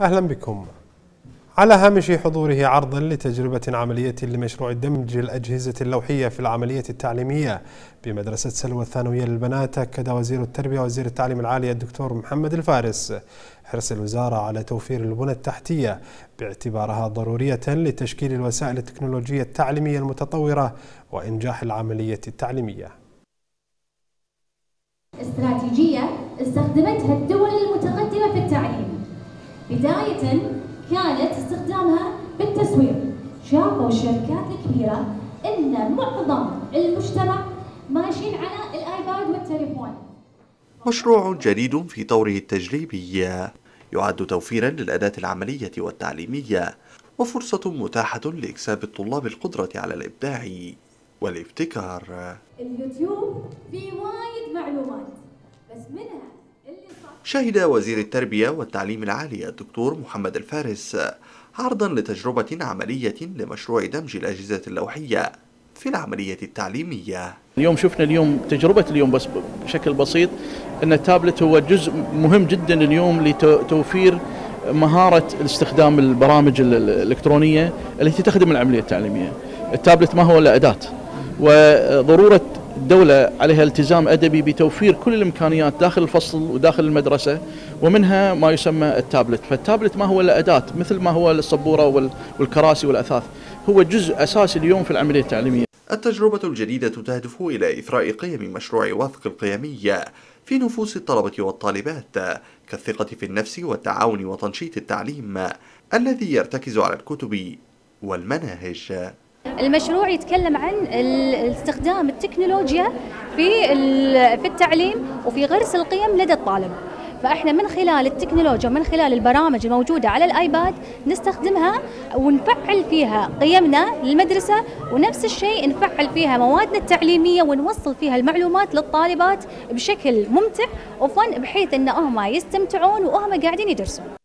أهلا بكم. على هامش حضوره عرضا لتجربة عملية لمشروع دمج الأجهزة اللوحية في العملية التعليمية بمدرسة سلوى الثانوية للبنات أكد وزير التربية وزير التعليم العالي الدكتور محمد الفارس. حرص الوزارة على توفير البنى التحتية باعتبارها ضرورية لتشكيل الوسائل التكنولوجية التعليمية المتطورة وإنجاح العملية التعليمية. استراتيجية استخدمتها الدول بداية كانت استخدامها بالتسويق. شافوا الشركات الكبيرة أن معظم المجتمع ماشيين على الآيباد والتليفون. مشروع جديد في طوره التجريبي. يعد توفيرا للأداة العملية والتعليمية وفرصة متاحة لإكساب الطلاب القدرة على الإبداع والابتكار اليوتيوب فيه وايد معلومات بس منها شهد وزير التربية والتعليم العالي الدكتور محمد الفارس عرضا لتجربة عملية لمشروع دمج الأجهزة اللوحية في العملية التعليمية. اليوم شفنا اليوم تجربة اليوم بس بشكل بسيط أن التابلت هو جزء مهم جدا اليوم لتوفير مهارة استخدام البرامج الإلكترونية التي تخدم العملية التعليمية. التابلت ما هو إلا أداة. وضرورة الدولة عليها التزام أدبي بتوفير كل الإمكانيات داخل الفصل وداخل المدرسة ومنها ما يسمى التابلت. فالتابلت ما هو إلا أداة مثل ما هو السبورة والكراسي والأثاث. هو جزء أساسي اليوم في العملية التعليمية. التجربة الجديدة تهدف إلى إثراء قيم مشروع وثق القيمية في نفوس الطلبة والطالبات كالثقة في النفس والتعاون وتنشيط التعليم الذي يرتكز على الكتب والمناهج. المشروع يتكلم عن استخدام التكنولوجيا في في التعليم وفي غرس القيم لدى الطالب. فإحنا من خلال التكنولوجيا ومن خلال البرامج الموجودة على الآيباد نستخدمها ونفعل فيها قيمنا للمدرسة ونفس الشيء نفعل فيها موادنا التعليمية ونوصل فيها المعلومات للطالبات بشكل ممتع وفن بحيث إن هم يستمتعون وهم قاعدين يدرسون.